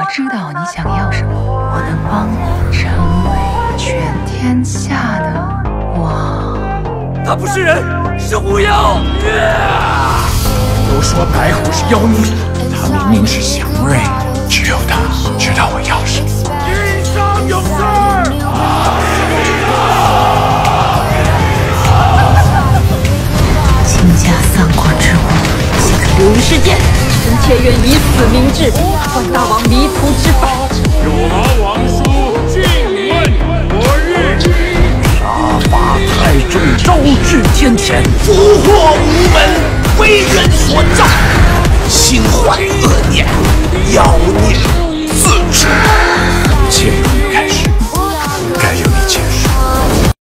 我知道你想要什么，我能帮你成为全天下的王。他不是人，是狐妖。都说白虎是妖孽，他明明是祥瑞，只有他知道我要什么。云上勇士。倾家丧国之物，流于世间，臣妾愿以死明志，招致天谴，福祸无门，为人所造。心怀恶念，妖孽。